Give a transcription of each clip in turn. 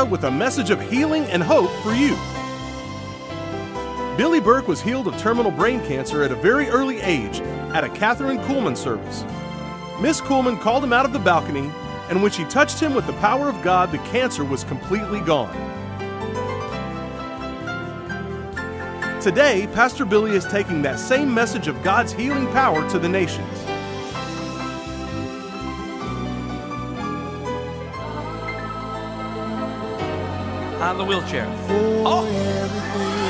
Atlanta with a message of healing and hope for you. Billy Burke was healed of terminal brain cancer at a very early age at a Kathryn Kuhlman service. Miss Kuhlman called him out of the balcony, and when she touched him with the power of God, the cancer was completely gone. Today, Pastor Billy is taking that same message of God's healing power to the nations. and the wheelchair. Oh!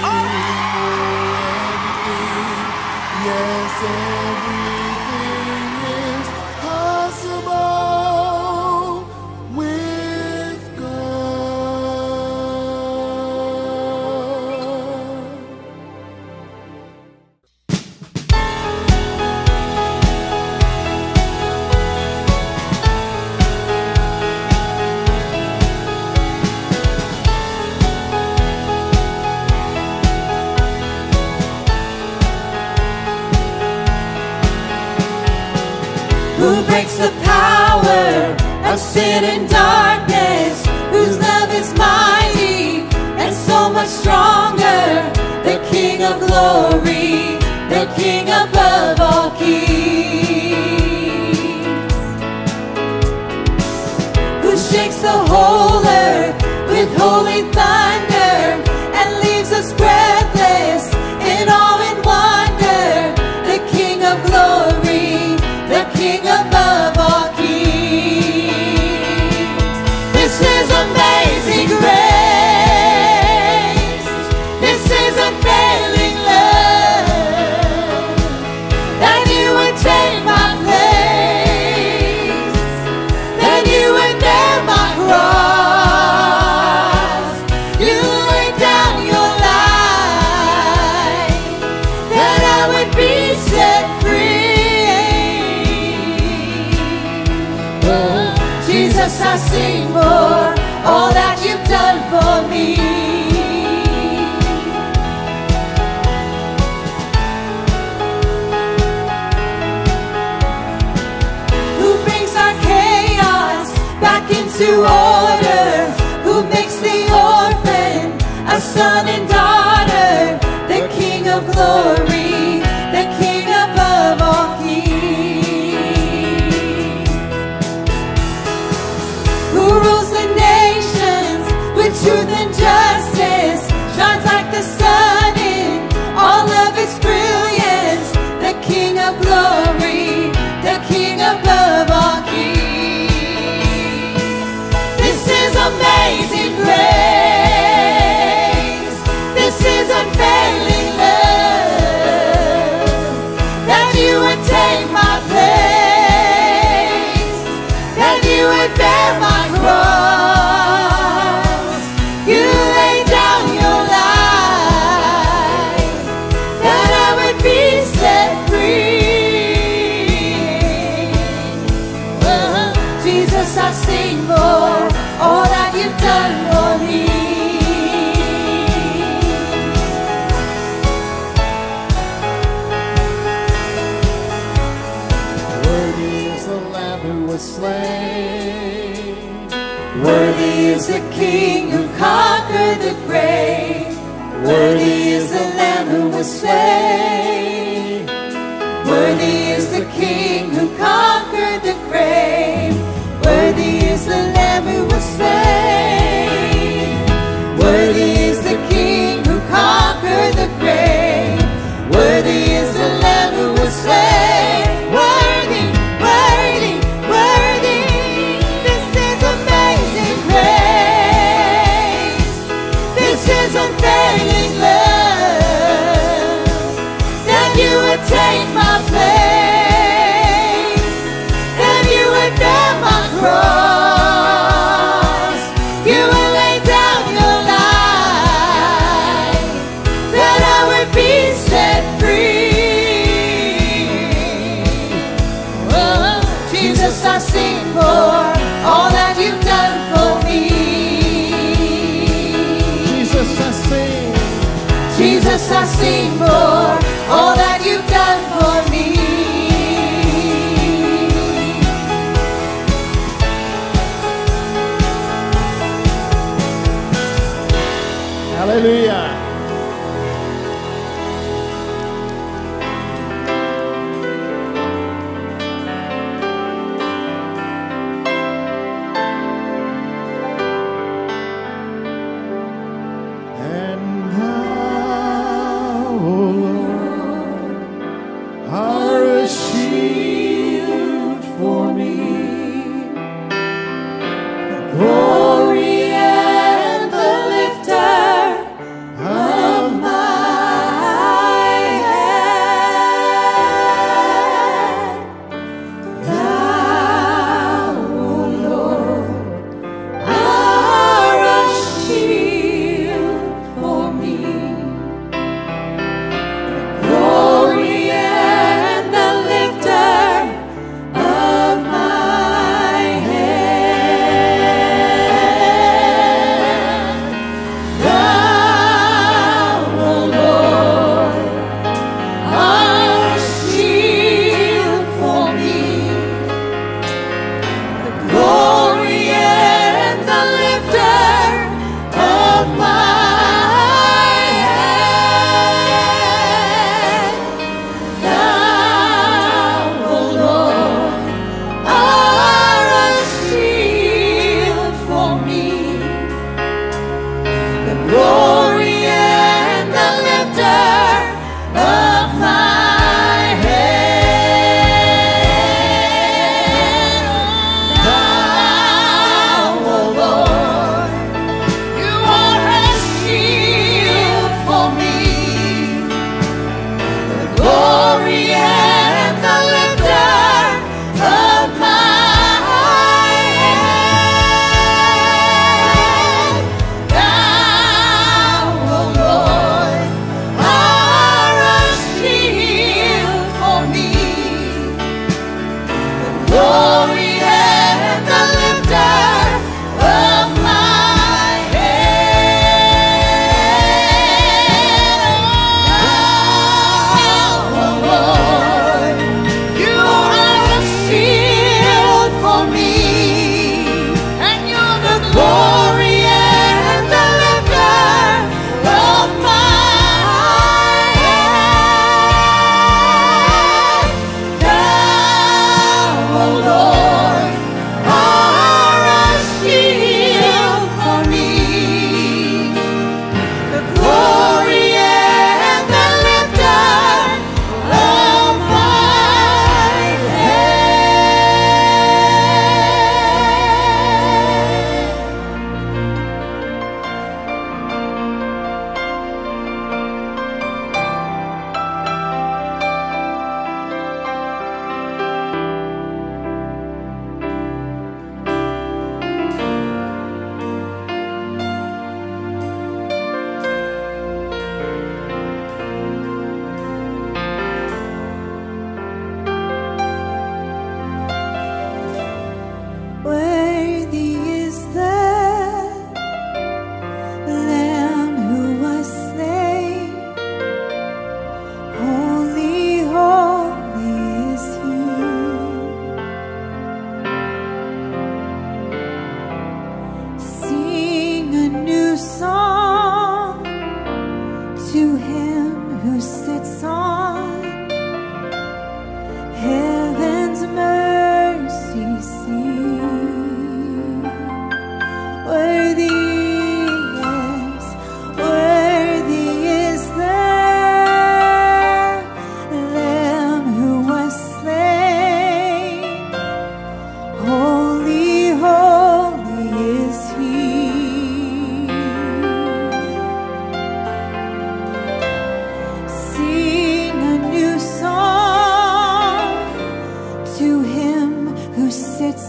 oh. Yes, King who conquered the grave. Worthy is the Lamb who was slain.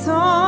Sits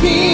King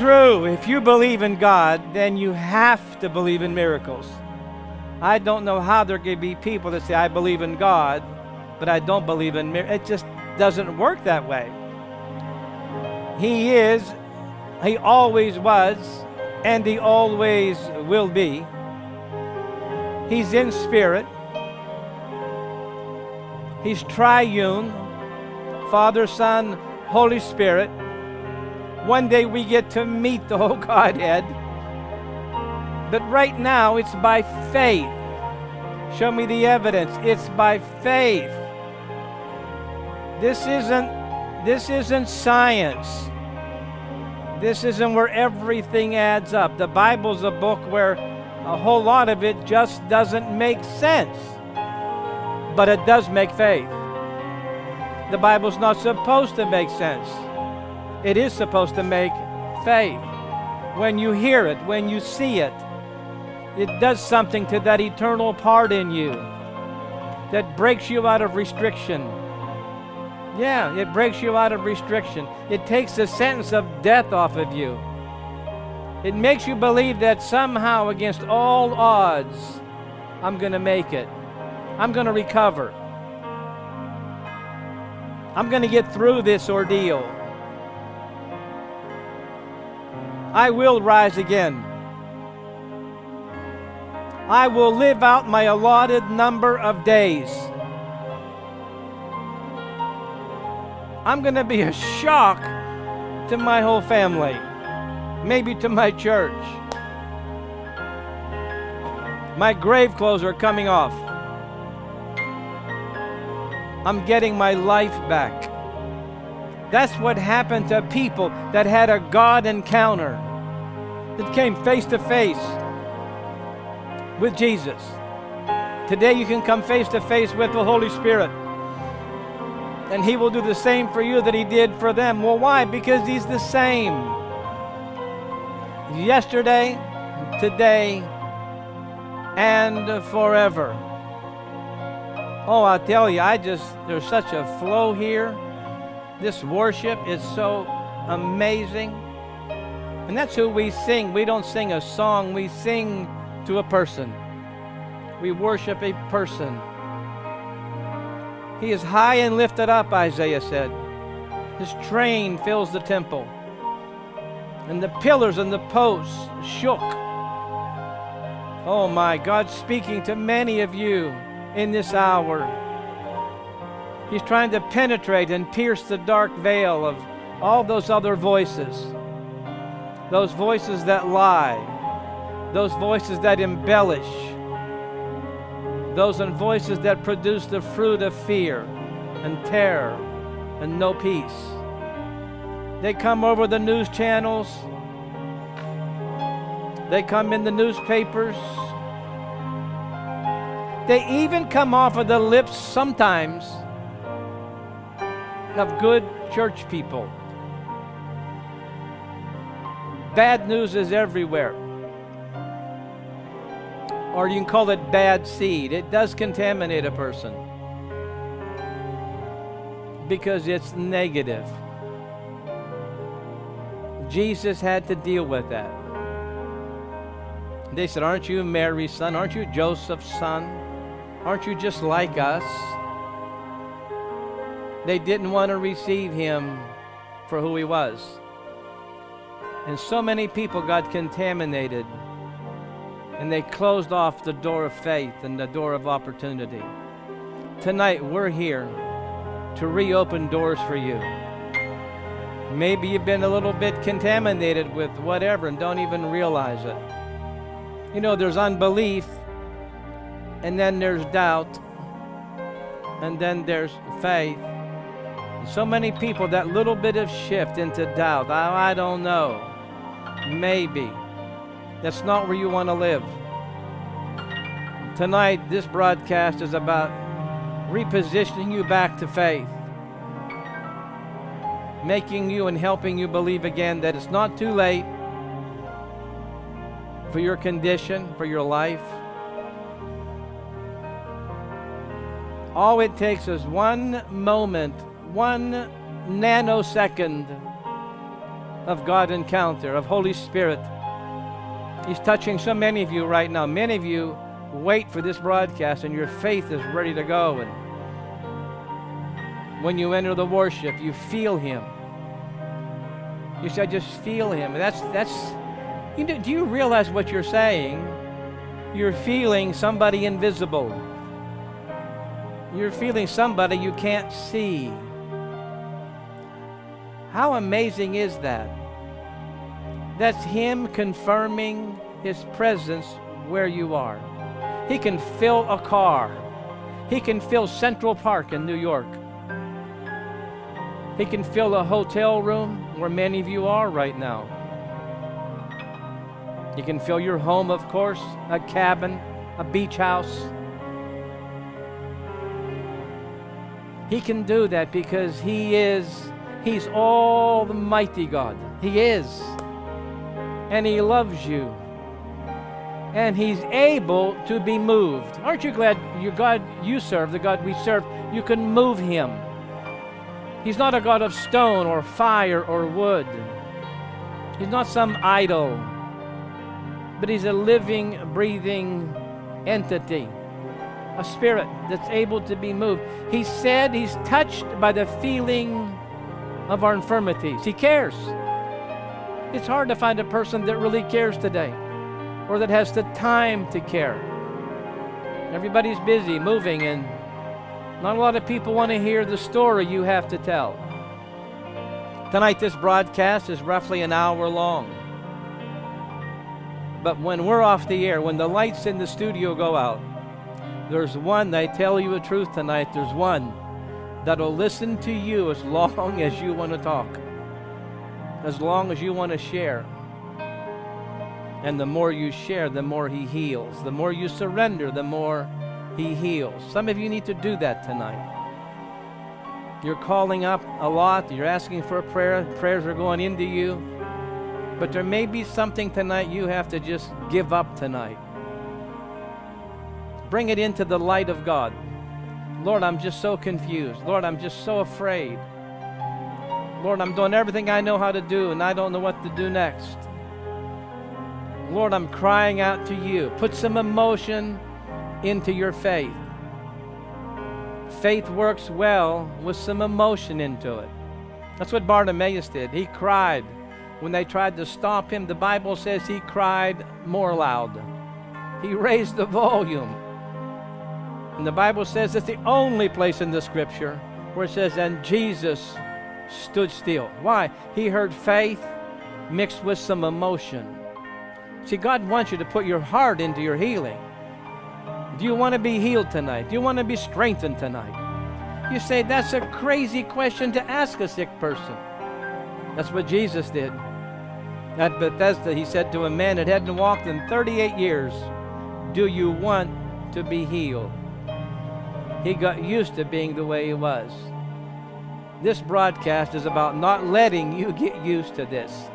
true. If you believe in God, then you have to believe in miracles. I don't know how there could be people that say, I believe in God, but I don't believe in miracles. It just doesn't work that way. He is, He always was, and He always will be. He's in spirit. He's triune Father, Son, Holy Spirit. One day we get to meet the whole Godhead. But right now it's by faith. Show me the evidence. It's by faith. This isn't this isn't science. This isn't where everything adds up. The Bible's a book where a whole lot of it just doesn't make sense. But it does make faith. The Bible's not supposed to make sense. It is supposed to make faith. When you hear it, when you see it, it does something to that eternal part in you that breaks you out of restriction. Yeah, it breaks you out of restriction. It takes the sentence of death off of you. It makes you believe that somehow, against all odds, I'm going to make it. I'm going to recover. I'm going to get through this ordeal. I will rise again. I will live out my allotted number of days. I'm going to be a shock to my whole family, maybe to my church. My grave clothes are coming off. I'm getting my life back. That's what happened to people that had a God encounter, that came face to face with Jesus. Today you can come face to face with the Holy Spirit. And He will do the same for you that He did for them. Well, why? Because He's the same. Yesterday, today, and forever. Oh, I tell you, I just, there's such a flow here. This worship is so amazing. And that's who we sing. We don't sing a song, we sing to a person. We worship a person. He is high and lifted up, Isaiah said. His train fills the temple. And the pillars and the posts shook. Oh my God, speaking to many of you in this hour. He's trying to penetrate and pierce the dark veil of all those other voices. Those voices that lie. Those voices that embellish. Those voices that produce the fruit of fear and terror and no peace. They come over the news channels. They come in the newspapers. They even come off of the lips sometimes of good church people. Bad news is everywhere. Or you can call it bad seed. It does contaminate a person because it's negative. Jesus had to deal with that. They said, Aren't you Mary's son? Aren't you Joseph's son? Aren't you just like us? They didn't want to receive him for who he was. And so many people got contaminated and they closed off the door of faith and the door of opportunity. Tonight, we're here to reopen doors for you. Maybe you've been a little bit contaminated with whatever and don't even realize it. You know, there's unbelief, and then there's doubt, and then there's faith. So many people, that little bit of shift into doubt, I don't know, maybe. That's not where you want to live. Tonight, this broadcast is about repositioning you back to faith, making you and helping you believe again that it's not too late for your condition, for your life. All it takes is one moment, one nanosecond of God encounter, of Holy Spirit. He's touching so many of you right now. Many of you wait for this broadcast and your faith is ready to go. And when you enter the worship, you feel Him. You say, I just feel Him. That's, that's, you know, do you realize what you're saying? You're feeling somebody invisible. You're feeling somebody you can't see. How amazing is that? That's Him confirming His presence where you are. He can fill a car. He can fill Central Park in New York. He can fill a hotel room where many of you are right now. He can fill your home, of course, a cabin, a beach house. He can do that because He is, He's Almighty God. He is. And He loves you. And He's able to be moved. Aren't you glad your God you serve, the God we serve, you can move Him? He's not a God of stone or fire or wood. He's not some idol, but He's a living, breathing entity a spirit that's able to be moved. He said he's touched by the feeling of our infirmities. He cares. It's hard to find a person that really cares today or that has the time to care. Everybody's busy moving, and not a lot of people want to hear the story you have to tell. Tonight, this broadcast is roughly an hour long. But when we're off the air, when the lights in the studio go out, there's one, I tell you the truth tonight, there's one that'll listen to you as long as you want to talk, as long as you want to share. And the more you share, the more He heals. The more you surrender, the more He heals. Some of you need to do that tonight. You're calling up a lot, you're asking for a prayer, prayers are going into you. But there may be something tonight you have to just give up tonight. Bring it into the light of God. Lord, I'm just so confused. Lord, I'm just so afraid. Lord, I'm doing everything I know how to do and I don't know what to do next. Lord, I'm crying out to you. Put some emotion into your faith. Faith works well with some emotion into it. That's what Bartimaeus did. He cried. When they tried to stop him, the Bible says he cried more loud. He raised the volume. And the Bible says it's the only place in the scripture where it says, and Jesus stood still. Why? He heard faith mixed with some emotion. See, God wants you to put your heart into your healing. Do you want to be healed tonight? Do you want to be strengthened tonight? You say, that's a crazy question to ask a sick person. That's what Jesus did. At Bethesda, he said to a man that hadn't walked in 38 years, Do you want to be healed? He got used to being the way he was. This broadcast is about not letting you get used to this.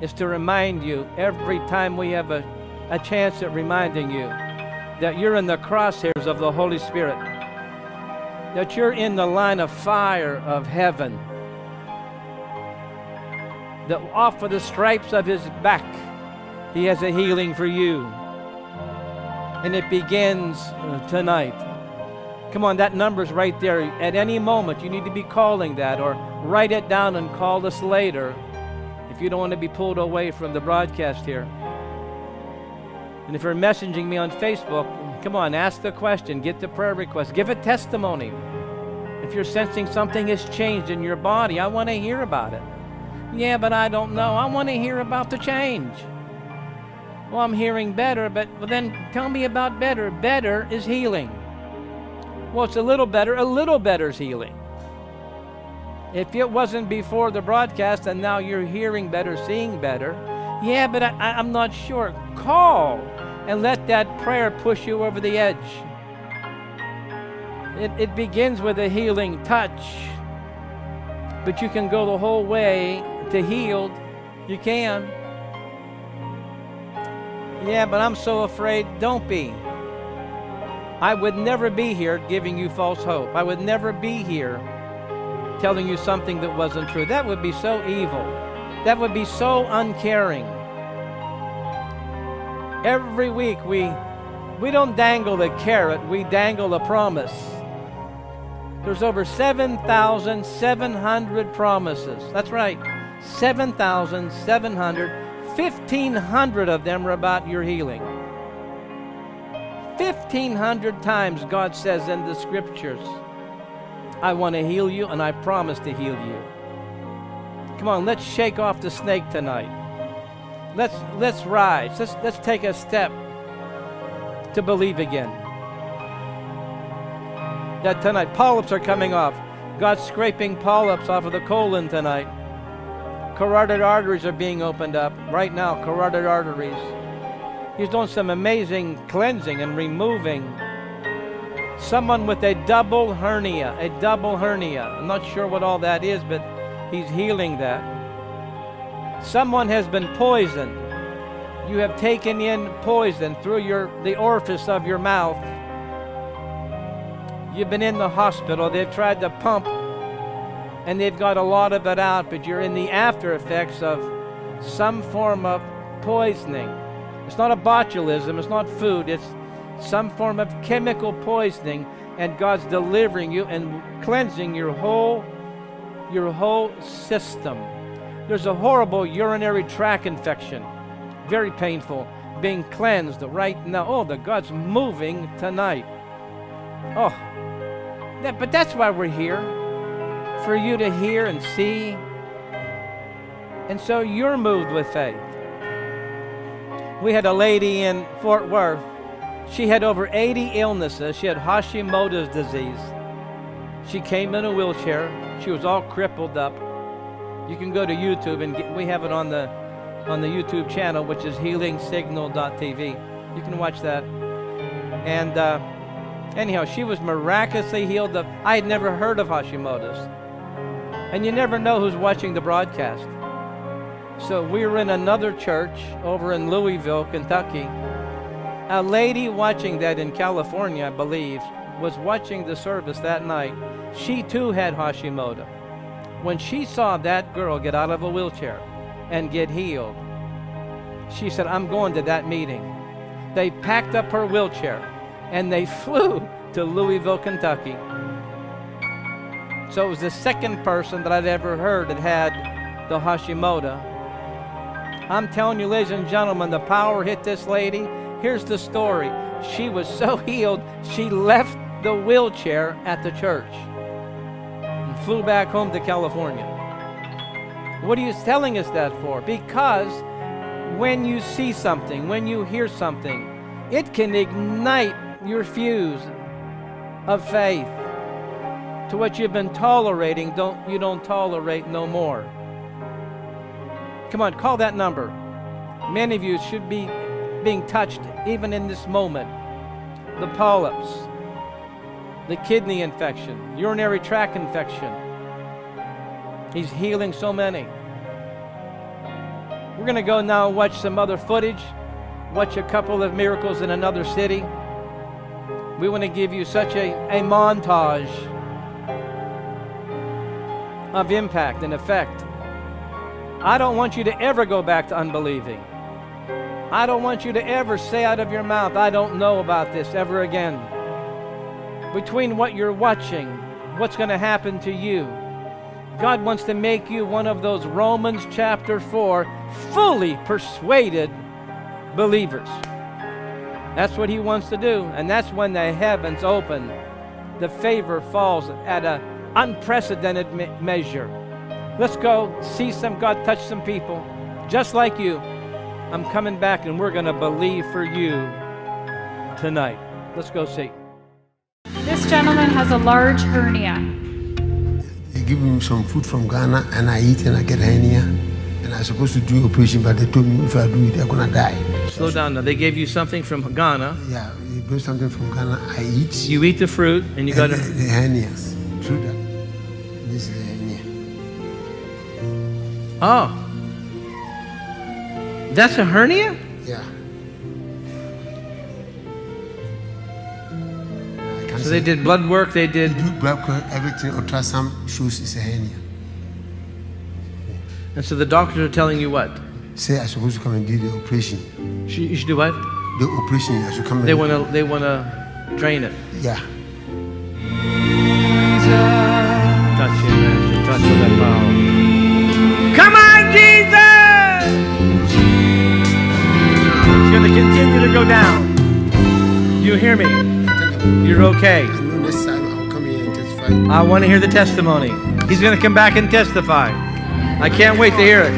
It's to remind you every time we have a, a chance at reminding you that you're in the crosshairs of the Holy Spirit, that you're in the line of fire of heaven, that off of the stripes of his back, he has a healing for you. And it begins uh, tonight. Come on, that number's right there. At any moment, you need to be calling that or write it down and call us later if you don't want to be pulled away from the broadcast here. And if you're messaging me on Facebook, come on, ask the question, get the prayer request, give a testimony. If you're sensing something has changed in your body, I want to hear about it. Yeah, but I don't know. I want to hear about the change. Well, I'm hearing better, but well, then tell me about better. Better is healing. Well, it's a little better. A little better is healing. If it wasn't before the broadcast and now you're hearing better, seeing better, yeah, but I, am not sure. Call and let that prayer push you over the edge. It, it begins with a healing touch, but you can go the whole way to healed. You can. Yeah, but I'm so afraid. Don't be. I would never be here giving you false hope. I would never be here telling you something that wasn't true. That would be so evil. That would be so uncaring. Every week we we don't dangle the carrot, we dangle the promise. There's over 7,700 promises. That's right. 7,700. 1,500 of them are about your healing. 1,500 times God says in the scriptures, I want to heal you and I promise to heal you. Come on, let's shake off the snake tonight. Let's let's rise. Let's let's take a step to believe again. That tonight polyps are coming off. God's scraping polyps off of the colon tonight. Carotid arteries are being opened up right now. Carotid arteries. He's doing some amazing cleansing and removing Someone with a double hernia, a double hernia. I'm not sure what all that is, but he's healing that. Someone has been poisoned. You have taken in poison through your the orifice of your mouth. You've been in the hospital. They've tried to pump and they've got a lot of it out, but you're in the after effects of some form of poisoning. It's not a botulism, it's not food, it's some form of chemical poisoning, and God's delivering you and cleansing your whole your whole system. There's a horrible urinary tract infection, very painful, being cleansed right now. Oh, the God's moving tonight. Oh, that, but that's why we're here, for you to hear and see. And so you're moved with faith. We had a lady in Fort Worth she had over 80 illnesses. She had Hashimoto's disease. She came in a wheelchair. She was all crippled up. You can go to YouTube and get, we have it on the on the YouTube channel, which is healingsignal.tv. You can watch that. And uh, anyhow, she was miraculously healed of. I had never heard of Hashimoto's, and you never know who's watching the broadcast. So we were in another church over in Louisville, Kentucky a lady watching that in California, I believe, was watching the service that night. She too had Hashimoto. When she saw that girl get out of a wheelchair and get healed, she said, I'm going to that meeting. They packed up her wheelchair and they flew to Louisville, Kentucky. So it was the second person that I'd ever heard that had the Hashimoto. I'm telling you, ladies and gentlemen, the power hit this lady Here's the story. She was so healed, she left the wheelchair at the church and flew back home to California. What are you telling us that for? Because when you see something, when you hear something, it can ignite your fuse of faith to what you've been tolerating don't you don't tolerate no more come on call that number many of you should be being touched even in this moment. The polyps, the kidney infection, urinary tract infection. He's healing so many. We're going to go now and watch some other footage, watch a couple of miracles in another city. We want to give you such a, a montage of impact and effect. I don't want you to ever go back to unbelieving. I don't want you to ever say out of your mouth, I don't know about this ever again. Between what you're watching, what's going to happen to you, God wants to make you one of those Romans chapter 4 fully persuaded believers. That's what He wants to do. And that's when the heavens open. The favor falls at an unprecedented me- measure. Let's go see some God touch some people just like you. I'm coming back and we're going to believe for you tonight. Let's go see. This gentleman has a large hernia. They give me some food from Ghana and I eat and I get hernia. And I'm supposed to do operation, but they told me if I do it, I'm gonna die. Slow down now. They gave you something from Ghana. Yeah, they bring something from Ghana, I eat. You eat the fruit and you got and a. the, the hernias. True that. Oh. That's a hernia? Yeah. So they did blood work, they did. do blood work, everything, ultrasound shows it's a hernia. And so the doctors are telling you what? Say I'm supposed to come and do the operation. You should do what? The operation, I should come and They want to. They want to drain it. Yeah. Touch him, Master. Touch with that power. Continue to go down. You hear me? You're okay. I know next time I'll come here and testify. I want to hear the testimony. He's going to come back and testify. I can't wait to hear it.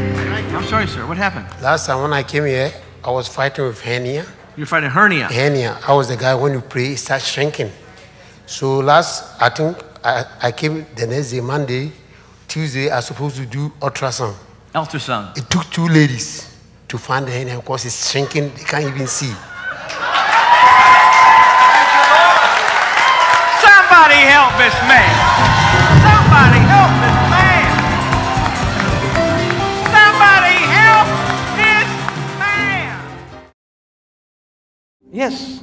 I'm sorry, sir. What happened? Last time when I came here, I was fighting with hernia. You're fighting hernia. hernia. I was the guy when you pray, it starts shrinking. So last, I think I, I came the next day, Monday, Tuesday, I was supposed to do ultrasound. Ultrasound. It took two ladies to find the hernia because it's shrinking, they can't even see. Somebody help this man. Somebody help this man. Somebody help this man. Yes.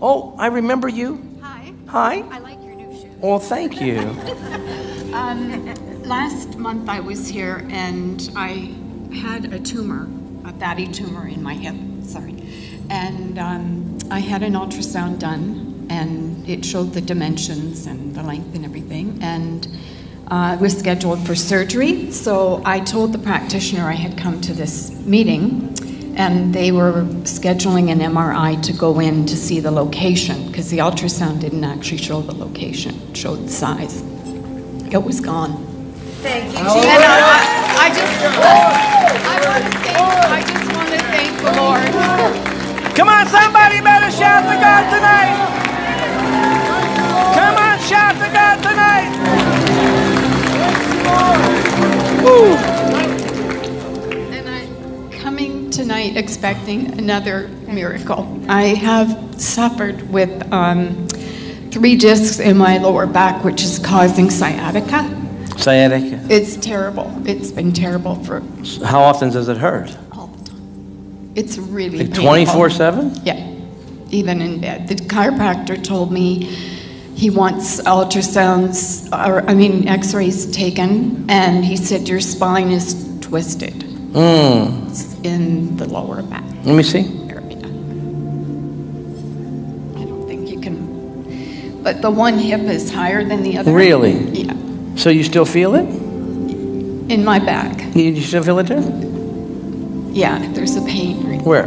Oh, I remember you. Hi. Hi. I like your new shoes. Well, thank you. Um, last month I was here and I had a tumor, a fatty tumor in my hip. Sorry. And um, I had an ultrasound done and it showed the dimensions and the length and everything. And uh, I was scheduled for surgery. So I told the practitioner I had come to this meeting and they were scheduling an MRI to go in to see the location because the ultrasound didn't actually show the location, it showed the size. It was gone. Thank you, And I, I just, I want to thank, I Come on, somebody better shout to God tonight. Come on, shout to God tonight. And I'm coming tonight expecting another miracle. I have suffered with um, three discs in my lower back, which is causing sciatica. Sciatica. It's terrible. It's been terrible for How often does it hurt? All the time. It's really painful. 24 7? Yeah, even in bed. The chiropractor told me he wants ultrasounds, or I mean, x rays taken, and he said, Your spine is twisted Mm. It's in the lower back Let me see. area. I don't think you can, but the one hip is higher than the other. Really? Yeah, So you still feel it? in my back. You, you still feel it there? Yeah, there's a pain right Where?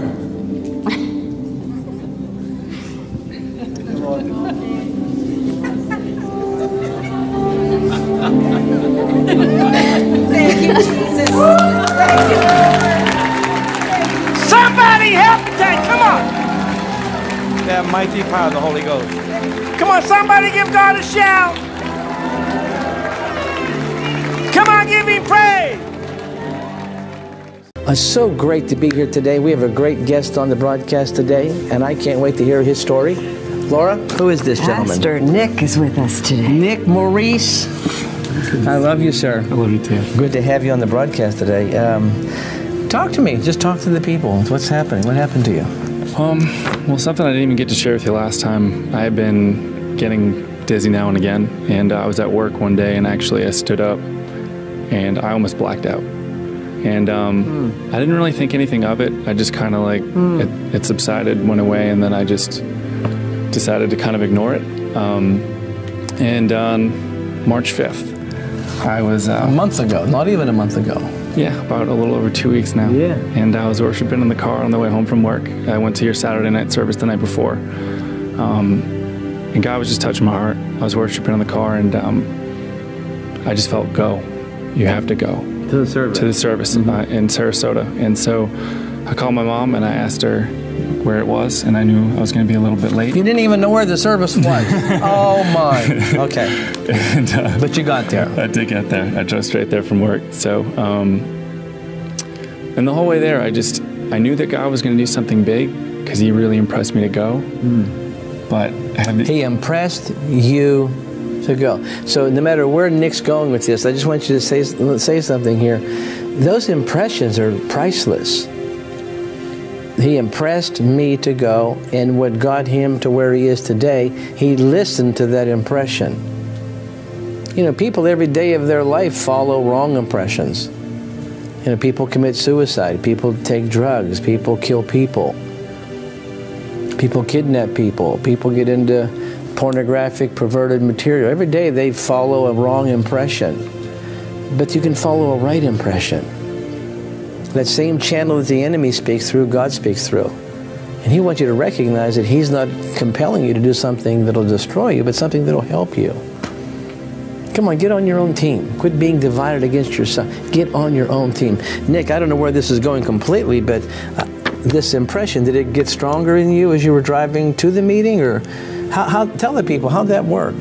Thank you, Jesus. Thank you. Somebody help that. Come on. That mighty power of the Holy Ghost. Come on, somebody give God a shout. Come on, give him praise. It's so great to be here today. We have a great guest on the broadcast today, and I can't wait to hear his story. Laura, who is this gentleman? Pastor Nick is with us today. Nick Maurice. I love you, sir. I love you too. Good to have you on the broadcast today. Um, talk to me. Just talk to the people. What's happening? What happened to you? Um, well, something I didn't even get to share with you last time. I have been getting dizzy now and again, and uh, I was at work one day, and actually I stood up, and I almost blacked out. And um, I didn't really think anything of it. I just kind of like it, it subsided, went away, and then I just decided to kind of ignore it. Um, and on March 5th, I was uh, A month ago, not even a month ago. yeah, about a little over two weeks now. Yeah. And I was worshiping in the car on the way home from work. I went to your Saturday night service the night before. Um, and God was just touching my heart. I was worshiping in the car, and um, I just felt go. You have to go To the service. to the service uh, in Sarasota. And so I called my mom and I asked her where it was, and I knew I was going to be a little bit late. You didn't even know where the service was. oh my. Okay. and, uh, But you got there. I did get there. I drove straight there from work. So, um, and the whole way there, I just I knew that God was going to do something big because He really impressed me to go. But I had the- He impressed you to go. So no matter where Nick's going with this, I just want you to say say something here. Those impressions are priceless. He impressed me to go, and what got him to where he is today, he listened to that impression. You know, people every day of their life follow wrong impressions. You know, people commit suicide, people take drugs, people kill people. People kidnap people. People get into pornographic, perverted material. Every day they follow a wrong impression. But you can follow a right impression. That same channel that the enemy speaks through, God speaks through. And He wants you to recognize that He's not compelling you to do something that'll destroy you, but something that'll help you. Come on, get on your own team. Quit being divided against yourself. Get on your own team. Nick, I don't know where this is going completely, but uh, this impression, did it get stronger in you as you were driving to the meeting? Or how, how tell the people, how'd that work?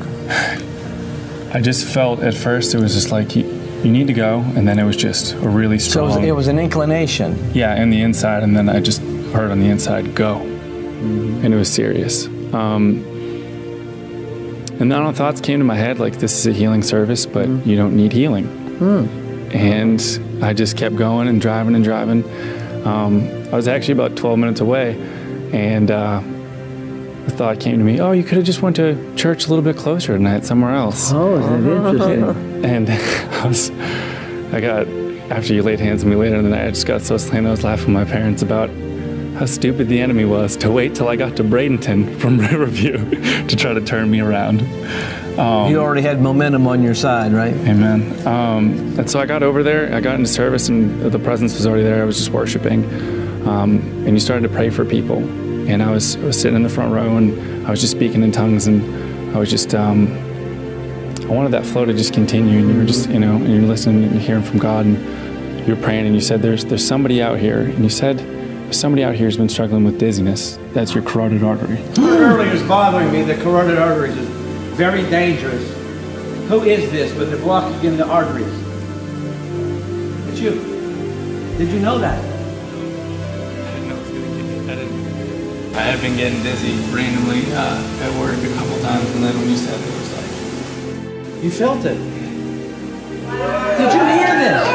I just felt at first it was just like you, you need to go, and then it was just a really So it strong. was, it was an inclination. yeah, in the inside, and then I just heard on the inside, go. And it was serious. Um, and then all thoughts came to my head like, this is a healing service, but you don't need healing. And I just kept going and driving and driving. Um, I was actually about 12 minutes away, and uh, the thought came to me, oh, you could have just went to church a little bit closer tonight, somewhere else. Oh, is that interesting? And I was, I got, after you laid hands on me later in the night, I just got so slammed. I was laughing with my parents about how stupid the enemy was to wait till I got to Bradenton from Riverview to try to turn me around. Um, you already had momentum on your side, right? Amen. Um, and so I got over there, I got into service, and the presence was already there. I was just worshiping. Um, and you started to pray for people. And I was, I was sitting in the front row, and I was just speaking in tongues, and I was just, um, I wanted that flow to just continue. And you were just, you know, and you're listening and hearing from God, and you're praying, and you said, there's, there's somebody out here. And you said, somebody out here who's been struggling with dizziness. That's your carotid artery. Earlier is bothering me. The carotid arteries is very dangerous. Who is this with the blockage in the arteries? It's you. Did you know that? I have been getting dizzy randomly uh, at work a couple times, and then when you said it, it was like, You felt it. Did you hear this?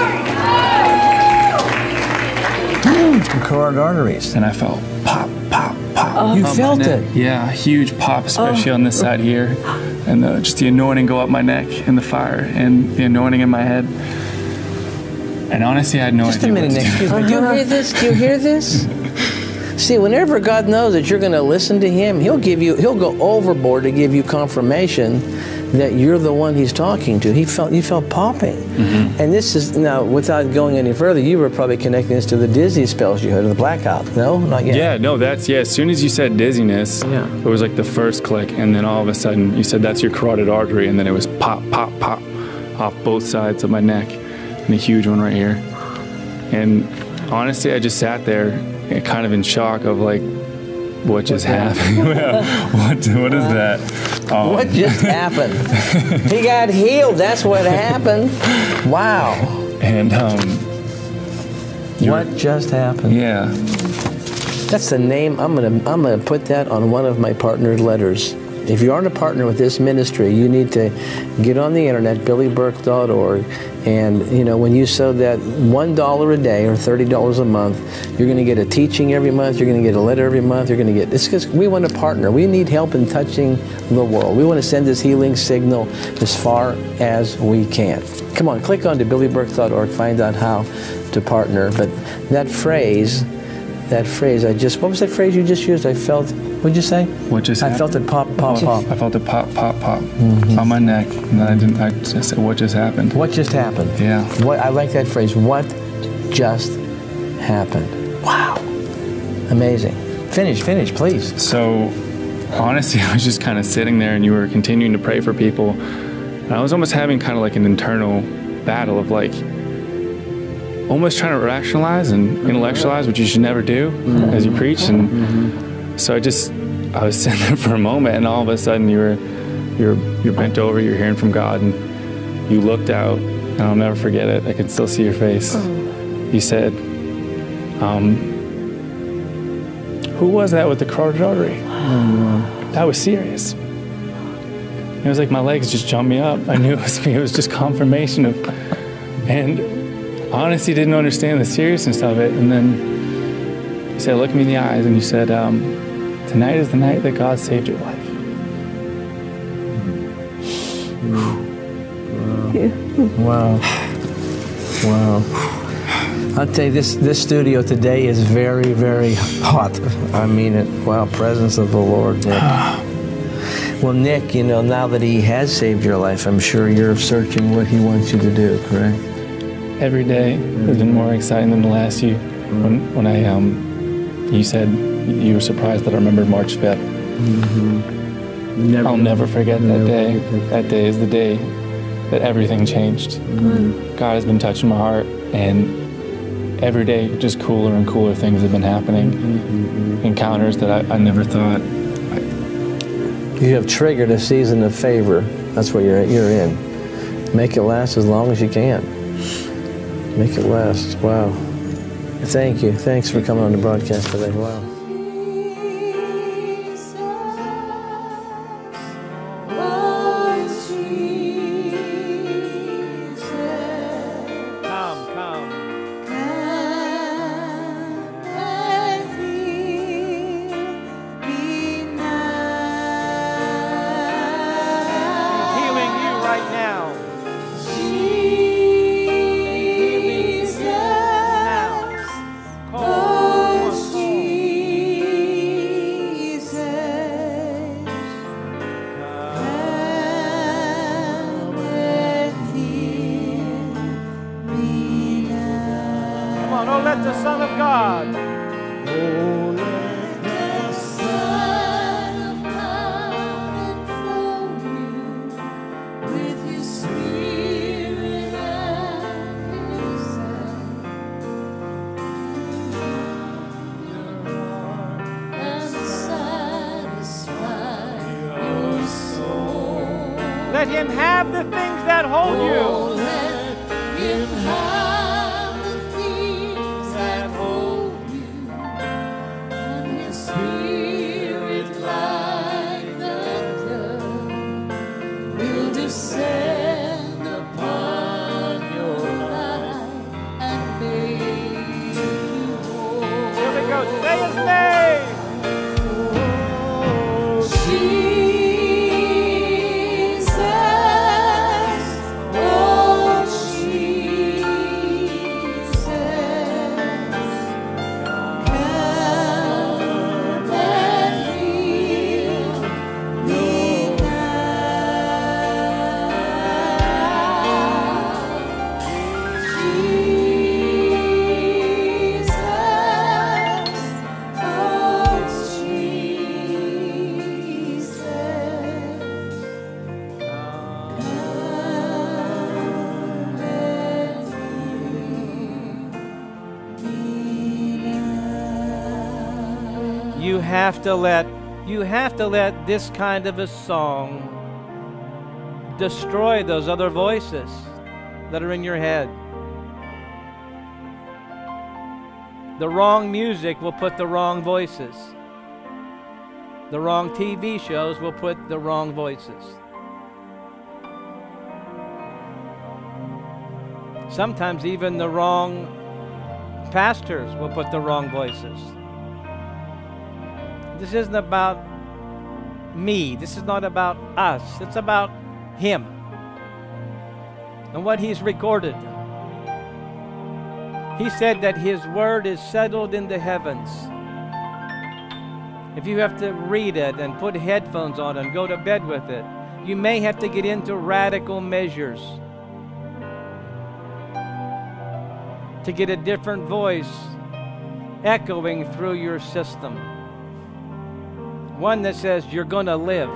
The Carotid arteries. and I felt pop, pop, pop. You felt it? Yeah, huge pop, especially on this side here, and uh, just the anointing go up my neck and the fire and the anointing in my head. And honestly, I had no Just a idea minute, what to Nick. do. Excuse me. Do you hear this? Do you hear this? See, whenever God knows that you're going to listen to Him, He'll give you, He'll go overboard to give you confirmation that you're the one He's talking to. He felt, you felt popping, mm-hmm. and this is now without going any further. You were probably connecting this to the dizzy spells you had, or the blackout. No, not yet. Yeah, no, that's yeah. As soon as you said dizziness, Yeah. it was like the first click, and then all of a sudden you said that's your carotid artery, and then it was pop, pop, pop, off both sides of my neck, and a huge one right here. And honestly, I just sat there, kind of in shock of like, what just happened? what what is that? Um, What just happened? he got healed. That's what happened. Wow. And um, What just happened? yeah, That's the name. I'm gonna I'm gonna put that on one of my partner's letters. If you aren't a partner with this ministry, you need to get on the internet, billyburke.org, and you know when you sow that one dollar a day or thirty dollars a month, you're going to get a teaching every month. You're going to get a letter every month. You're going to get. It's because we want to partner. We need help in touching the world. We want to send this healing signal as far as we can. Come on, click on to billyburke.org. Find out how to partner. But that phrase that phrase. I just what was that phrase you just used? I felt. What'd you say? what just I felt it pop, pop, pop. I felt it pop, pop, pop Mm-hmm. on my neck, and then I didn't. I just said, "What just happened?" What just happened? Yeah. What I like that phrase. What just happened? Wow. Amazing. Finish, finish, please. So, honestly, I was just kind of sitting there, and you were continuing to pray for people, And I was almost having kind of like an internal battle of like almost trying to rationalize and intellectualize, which you should never do as you preach. And so I just I was sitting there for a moment, and all of a sudden you were you're you're bent over, you're hearing from God, and you looked out, and I'll never forget it. I can still see your face. You said, um, "Who was that with the carotid artery?" That was serious. It was like my legs just jumped me up. I knew it was me. It was just confirmation of, and honestly didn't understand the seriousness of it. And then you said, "Look me in the eyes," and you said, um, "Tonight is the night that God saved your life." Wow. Wow. I'll tell you, this, this studio today is very, very hot. I mean it. Wow, presence of the Lord, Nick. Well, Nick, you know, now that He has saved your life, I'm sure you're searching what He wants you to do, correct? Every day has been more exciting than the last you. When when I um, you said you were surprised that I remembered March 5th. I'll never forget that day. That day is the day that everything changed. God has been touching my heart, and every day, just cooler and cooler things have been happening. Encounters that I, I never thought. You have triggered a season of favor. That's what you're, you're in. Make it last as long as you can. Make it last. Wow. Thank you. Thanks for coming on the broadcast today. Wow. Have to let you have to let this kind of a song destroy those other voices that are in your head. The wrong music will put the wrong voices. The wrong TV shows will put the wrong voices. Sometimes even the wrong pastors will put the wrong voices. This isn't about me. This is not about us. It's about Him and what He's recorded. He said that His Word is settled in the heavens. If you have to read it and put headphones on and go to bed with it, you may have to get into radical measures to get a different voice echoing through your system. One that says, You're going to live,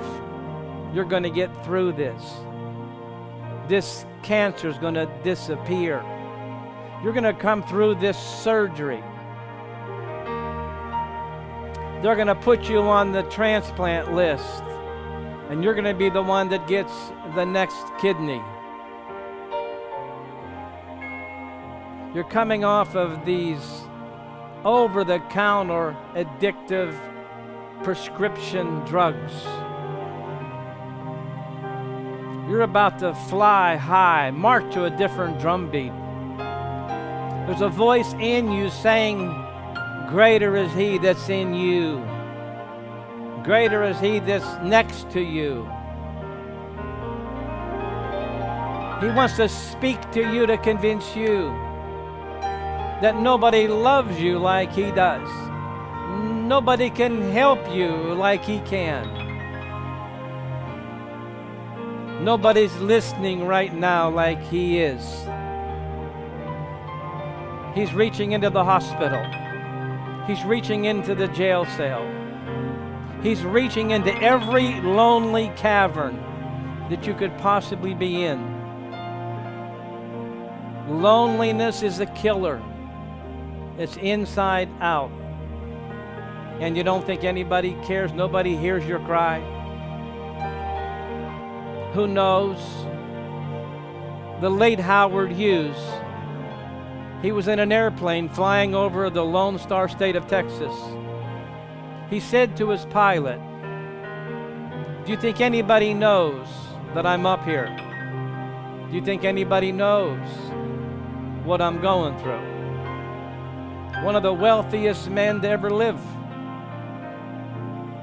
you're going to get through this. this cancer is going to disappear. You're going to come through this surgery. They're going to put you on the transplant list, and you're going to be the one that gets the next kidney. You're coming off of these over the counter addictive prescription drugs. You're about to fly high, march to a different drumbeat. There's a voice in you saying, Greater is He that's in you. Greater is He that's next to you. He wants to speak to you to convince you that nobody loves you like He does. Nobody can help you like He can. Nobody's listening right now like He is. He's reaching into the hospital. He's reaching into the jail cell. He's reaching into every lonely cavern that you could possibly be in. Loneliness is a killer. It's inside out. And you don't think anybody cares, nobody hears your cry. Who knows? The late Howard Hughes, he was in an airplane flying over the Lone Star State of Texas. He said to his pilot, Do you think anybody knows that I'm up here? Do you think anybody knows what I'm going through? One of the wealthiest men to ever live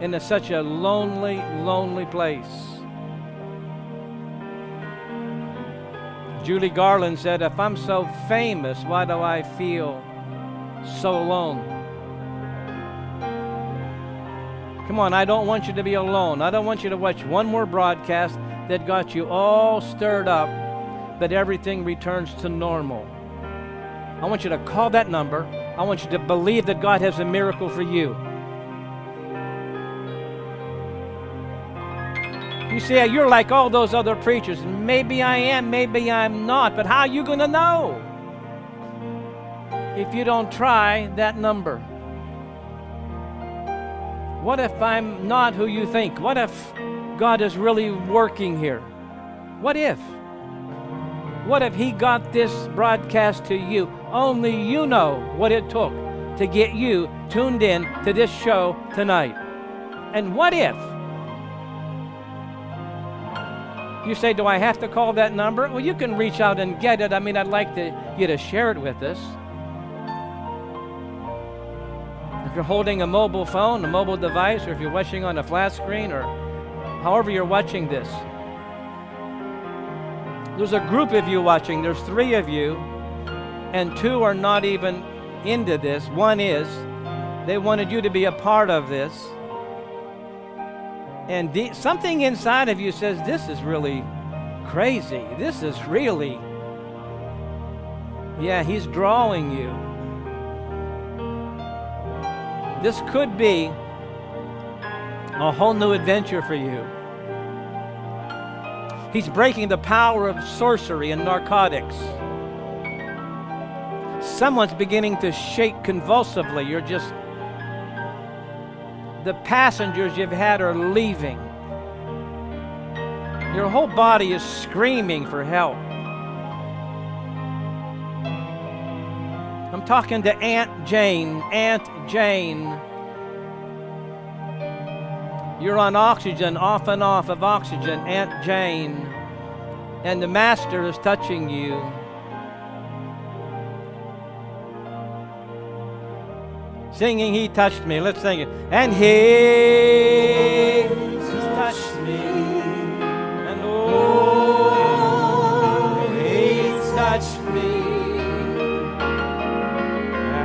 in a, such a lonely, lonely place. Judy Garland said, If I'm so famous, why do I feel so alone? Come on, I don't want you to be alone. I don't want you to watch one more broadcast that got you all stirred up, but everything returns to normal. I want you to call that number. I want you to believe that God has a miracle for you. You say, you're like all those other preachers. Maybe I am, maybe I'm not, but how are you going to know? If you don't try that number. What if I'm not who you think? What if God is really working here? What if? What if He got this broadcast to you? Only you know what it took to get you tuned in to this show tonight. And what if? You say, Do I have to call that number? Well, you can reach out and get it. I mean, I'd like to, you to share it with us. If you're holding a mobile phone, a mobile device, or if you're watching on a flat screen, or however you're watching this, there's a group of you watching. There's three of you, and two are not even into this. One is. They wanted you to be a part of this. And de- something inside of you says, This is really crazy. This is really. Yeah, he's drawing you. This could be a whole new adventure for you. He's breaking the power of sorcery and narcotics. Someone's beginning to shake convulsively. You're just the passengers you've had are leaving. Your whole body is screaming for help. I'm talking to Aunt Jane. Aunt Jane. You're on oxygen, off and off of oxygen, Aunt Jane. And the Master is touching you. Singing, He touched me. Let's sing it. And He touched me. And oh, He touched me.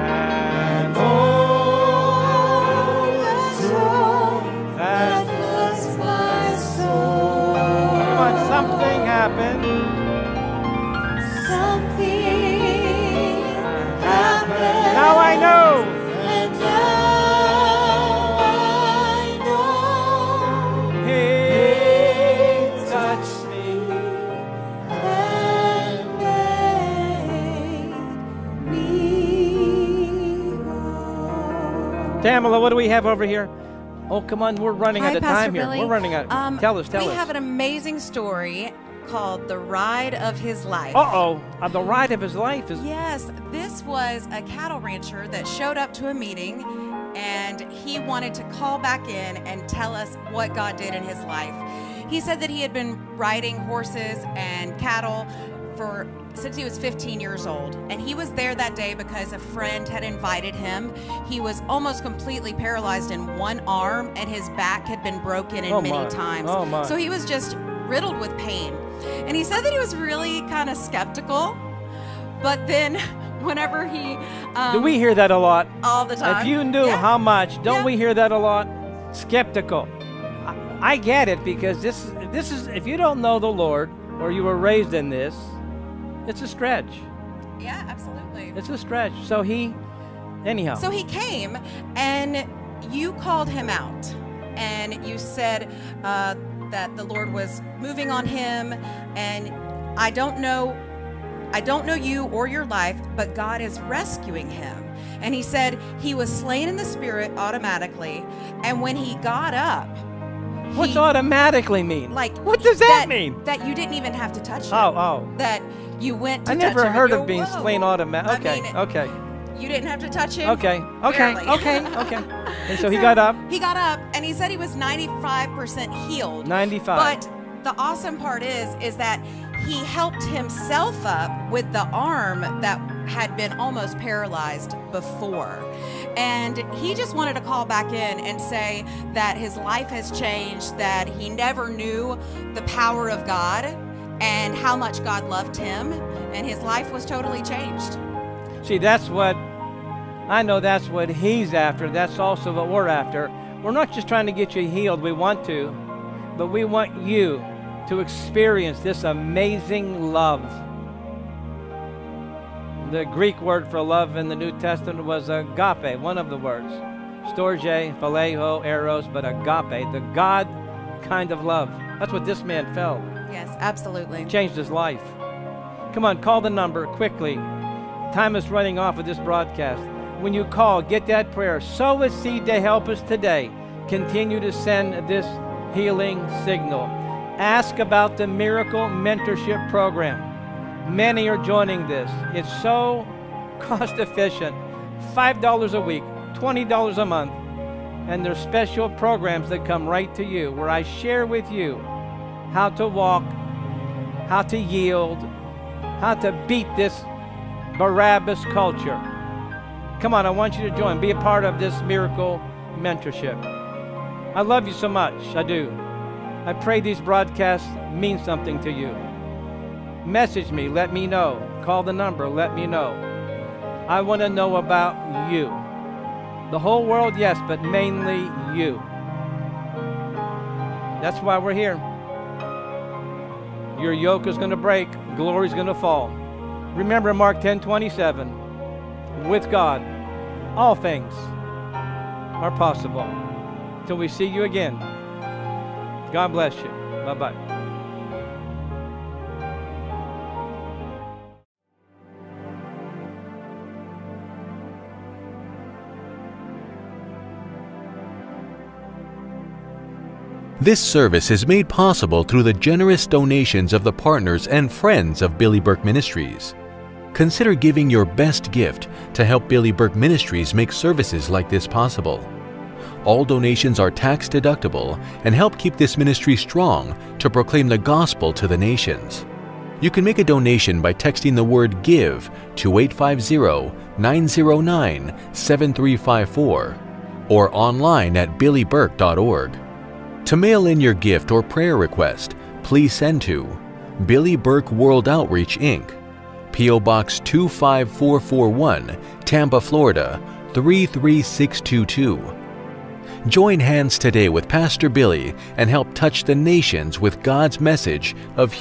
And oh, the joy Tamala, what do we have over here? Oh, come on, we're running Hi, out of Pastor time Billy. here. We're running out. Um, tell us, tell we us. We have an amazing story called The Ride of His Life. Uh oh, uh, the ride of his life is. Yes, this was a cattle rancher that showed up to a meeting and he wanted to call back in and tell us what God did in his life. He said that he had been riding horses and cattle for since he was 15 years old and he was there that day because a friend had invited him. He was almost completely paralyzed in one arm and his back had been broken in Oh, many my. times. Oh, my. So he was just riddled with pain. And he said that he was really kind of skeptical. But then, whenever he. Um, Do we hear that a lot? All the time. If you knew Yeah. how much, don't we hear that a lot? Skeptical. I, I get it because this this is if you don't know the Lord or you were raised in this, it's a stretch. Yeah, absolutely. It's a stretch. So he, anyhow. So he came, and you called him out, and you said uh, that the Lord was moving on him, and I don't know, I don't know you or your life, but God is rescuing him. And he said he was slain in the spirit automatically, and when he got up, What's automatically mean? like what does that, mean? That you didn't even have to touch oh, him. Oh, oh. That you went to I never heard of being "Whoa." slain automatic. I Okay, mean, okay, You didn't have to touch him. okay, okay, Barely. okay, okay. And so he got up. He got up and he said he was 95% healed. 95. But the awesome part is is that he helped himself up with the arm that had been almost paralyzed before. And he just wanted to call back in and say that his life has changed, that he never knew the power of God and how much God loved him, and his life was totally changed. See, that's what I know that's what he's after. That's also what we're after. We're not just trying to get you healed, we want to, but we want you to experience this amazing love. The Greek word for love in the New Testament was agape, one of the words. Storge, phileo, eros, but agape, the God kind of love. That's what this man felt. Yes, absolutely. Changed his life. Come on, call the number quickly. Time is running off of this broadcast. When you call, get that prayer. Sow a seed to help us today. Continue to send this healing signal. Ask about the Miracle Mentorship Program. Many are joining this. It's so cost efficient $5 a week, $20 a month. And there's special programs that come right to you where I share with you how to walk, how to yield, how to beat this Barabbas culture. Come on, I want you to join. Be a part of this miracle mentorship. I love you so much. I do. I pray these broadcasts mean something to you. Message me, let me know. Call the number, let me know. I want to know about you. The whole world, yes, but mainly you. That's why we're here. Your yoke is going to break, glory's going to fall. Remember Mark 10 27. With God, all things are possible. Till we see you again. God bless you. Bye bye. This service is made possible through the generous donations of the partners and friends of Billy Burke Ministries. Consider giving your best gift to help Billy Burke Ministries make services like this possible. All donations are tax deductible and help keep this ministry strong to proclaim the gospel to the nations. You can make a donation by texting the word GIVE to 850 909 7354 or online at billyburke.org. To mail in your gift or prayer request, please send to Billy Burke World Outreach, Inc., P.O. Box 25441, Tampa, Florida 33622. Join hands today with Pastor Billy and help touch the nations with God's message of